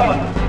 Come on.